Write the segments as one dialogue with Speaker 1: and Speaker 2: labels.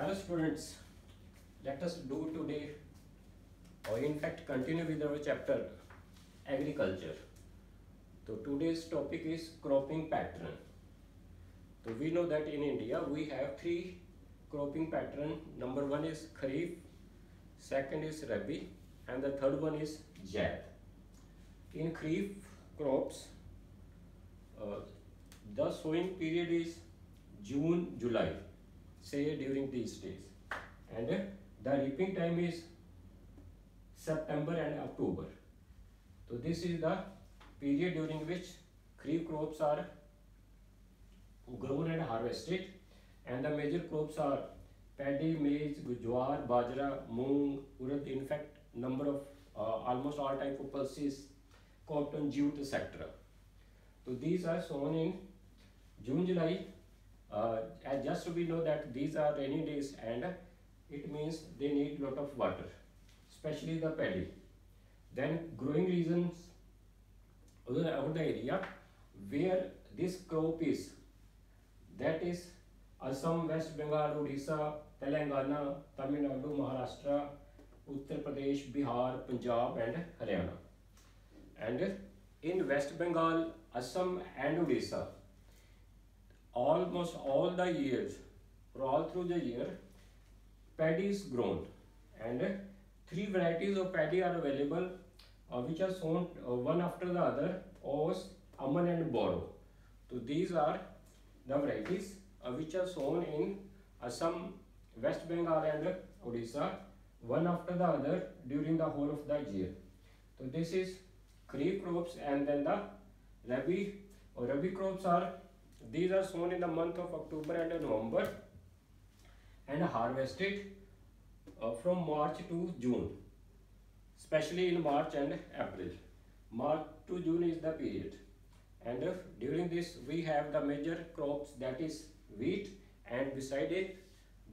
Speaker 1: Hello students, let us do today or in fact continue with our chapter agriculture. So today's topic is cropping pattern. So we know that in India we have three cropping pattern. Number one is Kharif, second is Rabi and the third one is Zaid. In Kharif crops, uh, the sowing period is June, July say during these days and the reaping time is September and October. So this is the period during which kharif crops are grown and harvested and the major crops are paddy, maize, jowar, bajra, moong, urad, in fact number of uh, almost all type of pulses, cotton, jute, etc. So these are sown in June, July uh, Uh, and just we know that these are rainy days and it means they need lot of water especially the paddy then growing regions over the area where this crop is that is Assam, West Bengal, Odisha, Telangana, Tamil Nadu, Maharashtra, Uttar Pradesh, Bihar, Punjab and Haryana. And in West Bengal, Assam and Odisha, almost all the years or all through the year paddy is grown and three varieties of paddy are available uh, which are sown uh, one after the other os aman and boro so these are the varieties uh, which are sown in assam west bengal and odisha one after the other during the whole of the year so this is kharif crops and then the rabi or rabi crops are these are sown in the month of October and November and harvested uh, from March to June, especially in March and April. March to June is the period. And uh, during this we have the major crops that is wheat and beside it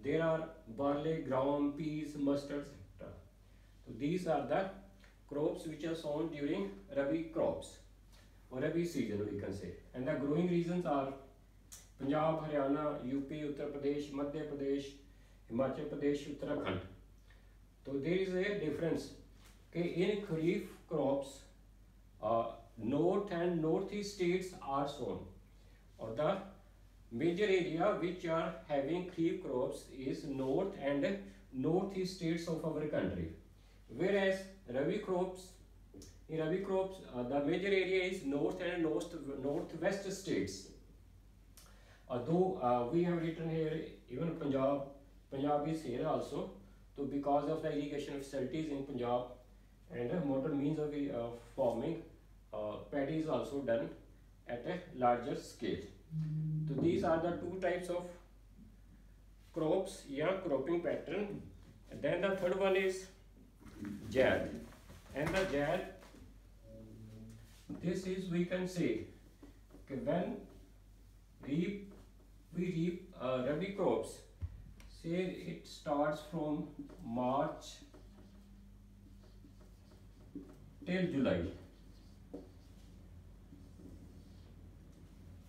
Speaker 1: there are barley, gram, peas, mustard, etc. So these are the crops which are sown during Rabi crops or Rabi season we can say. And the growing regions are Punjab, Haryana UP Uttar Pradesh, Madhya Pradesh, Himachal Pradesh, Uttarakhand. तो there is a difference के in kharif crops north and north east states are sown और the major area which are having kharif crops is north and north east states of our country whereas rabi crops rabi crops the major area is north and north west states although uh, we have written here even Punjab, Punjab is here also. So because of the irrigation facilities in Punjab and uh, modern means of uh, farming, uh, paddy is also done at a larger scale. So these are the two types of crops, yeah, cropping pattern. And then the third one is Zaid. And the Zaid, this is we can say when reap we reap uh, Rabi crops. Say it starts from March till July.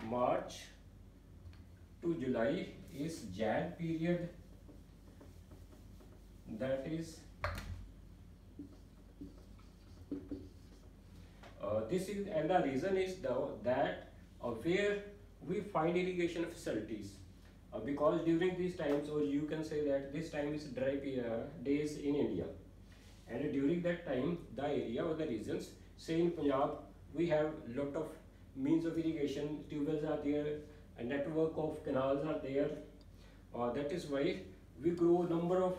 Speaker 1: March to July is Jan period. That is uh, this is and the reason is the, that uh, where we find irrigation facilities. Uh, because during these times or you can say that this time is dry uh, days in India. And during that time the area or the regions say in Punjab we have lot of means of irrigation tubes are there a network of canals are there. Uh, that is why we grow number of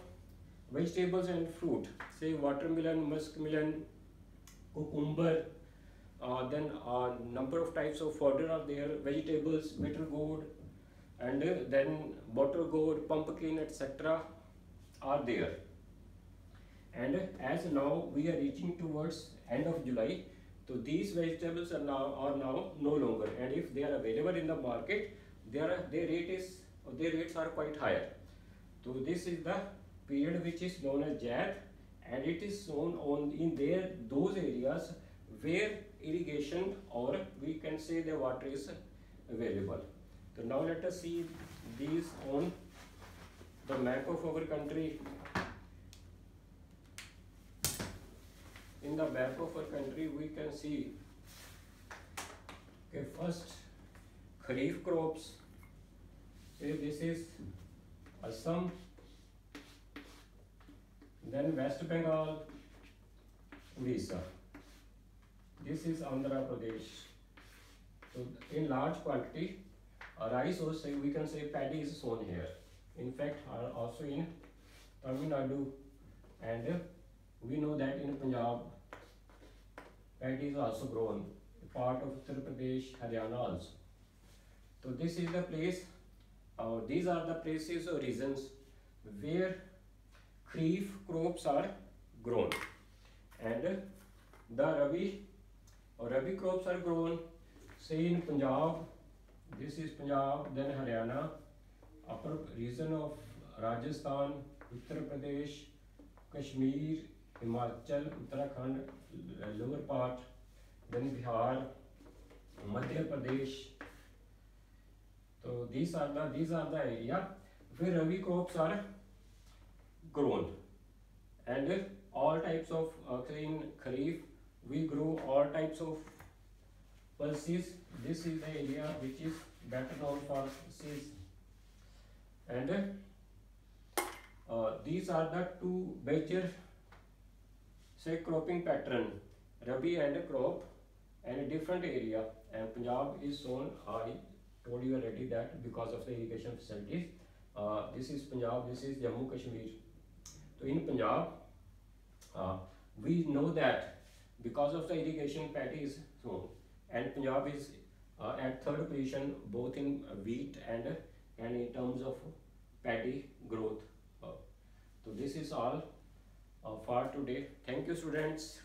Speaker 1: vegetables and fruit. Say watermelon muskmelon cucumber then a uh, number of types of fodder are there. Vegetables bitter gourd and uh, then butter gourd pumpkin etc are there. And as now we are reaching towards end of july so these vegetables are now are now no longer. And if they are available in the market their their rate is their rates are quite higher. So this is the period which is known as Zaid and it is sown on in there those areas where irrigation or we can say the water is available. So now let us see these on the map of our country. In the map of our country we can see okay first kharif crops. Say this is assam then west bengal odisha this is andhra pradesh. So in large quantity rice or say we can say paddy is sown here. In fact uh, also in tamil nadu. And we know that in Punjab, paddy is also grown, part of Uttar Pradesh, Haryana also. So this is the place, uh, these are the places or regions where kharif crops are grown. And the Rabi rabi crops are grown in Punjab this is Punjab then Haryana upper region of Rajasthan Uttar Pradesh Kashmir Himachal Uttarakhand lower part then Bihar Madhya Pradesh area फिर rabi crops are grown and in kharif we grow all types of pulses. This is the area which is better known for pulses, and uh, these are the two major say cropping pattern rabi and crop and a different area. And punjab is shown i told you already that because of the irrigation facilities. Uh, this is punjab this is jammu kashmir. So in punjab uh, we know that because of the irrigation patties so and punjab is uh, at third position both in wheat and and in terms of paddy growth uh, so this is all uh, for today. Thank you students.